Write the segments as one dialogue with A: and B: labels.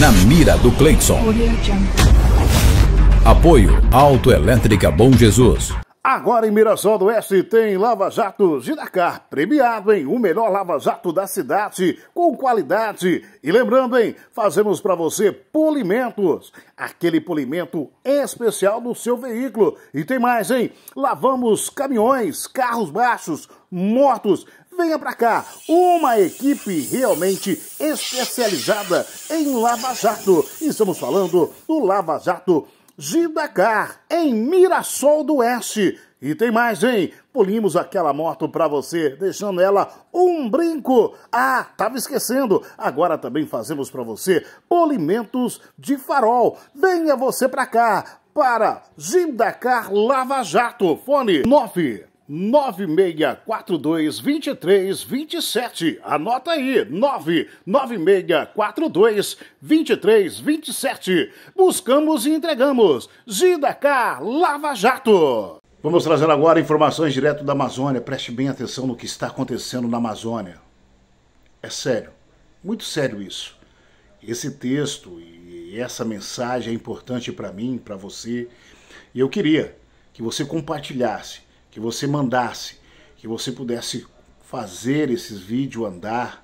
A: Na mira do Cleidson. Apoio Autoelétrica Bom Jesus.
B: Agora em Mirassol do Oeste tem Lava Jato Giracar, premiado em o melhor Lava Jato da cidade, com qualidade. E lembrando, hein, fazemos para você polimentos, aquele polimento especial do seu veículo. E tem mais, hein? Lavamos caminhões, carros baixos, motos. Venha para cá, uma equipe realmente especializada em Lava Jato. Estamos falando do Lava Jato Gidacar, em Mirassol do Oeste. E tem mais, hein? Polimos aquela moto para você, deixando ela um brinco. Ah, tava esquecendo. Agora também fazemos para você polimentos de farol. Venha você para cá para Gidacar Lava Jato. Fone 9 9642 2327. Anota aí, 99642 2327. Buscamos e entregamos. Gidacar Lava Jato. Vamos trazer agora informações direto da Amazônia. Preste bem atenção no que está acontecendo na Amazônia. É sério, muito sério isso. Esse texto e essa mensagem é importante para mim, para você. E eu queria que você compartilhasse que você mandasse, que você pudesse fazer esses vídeos andar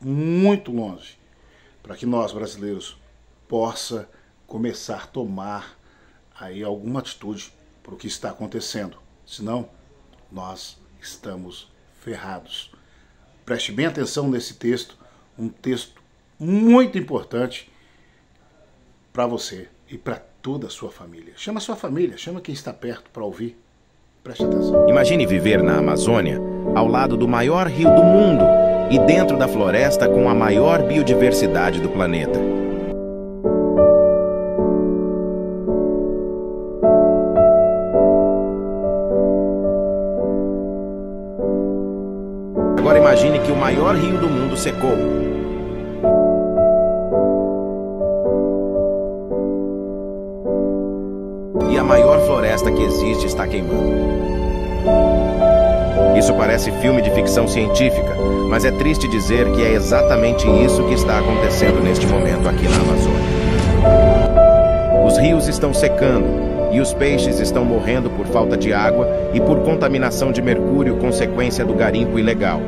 B: muito longe, para que nós brasileiros possa começar a tomar aí alguma atitude para o que está acontecendo. Senão, nós estamos ferrados. Preste bem atenção nesse texto, um texto muito importante para você e para toda a sua família. Chama a sua família, chama quem está perto para ouvir. Preste atenção.
C: Imagine viver na Amazônia, ao lado do maior rio do mundo e dentro da floresta com a maior biodiversidade do planeta. Agora imagine que o maior rio do mundo secou. A maior floresta que existe está queimando. Isso parece filme de ficção científica, mas é triste dizer que é exatamente isso que está acontecendo neste momento aqui na Amazônia. Os rios estão secando e os peixes estão morrendo por falta de água e por contaminação de mercúrio, consequência do garimpo ilegal.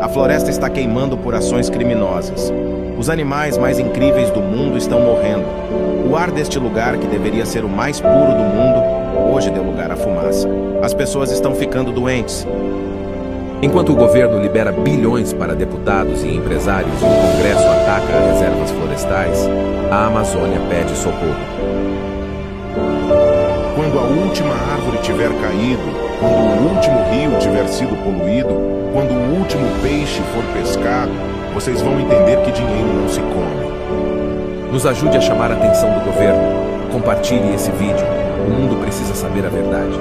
C: A floresta está queimando por ações criminosas. Os animais mais incríveis do mundo estão morrendo. O ar deste lugar, que deveria ser o mais puro do mundo, hoje deu lugar à fumaça. As pessoas estão ficando doentes.
A: Enquanto o governo libera bilhões para deputados e empresários e o Congresso ataca reservas florestais, a Amazônia pede socorro.
D: Quando a última árvore tiver caído, quando o último rio tiver sido poluído, quando o último peixe for pescado, vocês vão entender que dinheiro não se come.
A: Nos ajude a chamar a atenção do governo. Compartilhe esse vídeo. O mundo precisa saber a verdade.